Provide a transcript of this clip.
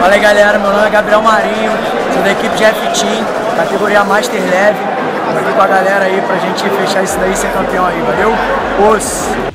Fala aí galera, meu nome é Gabriel Marinho, sou da equipe de F Team, categoria Master Leve. Tô aqui com a galera aí pra gente fechar isso daí e ser campeão aí, valeu? Os!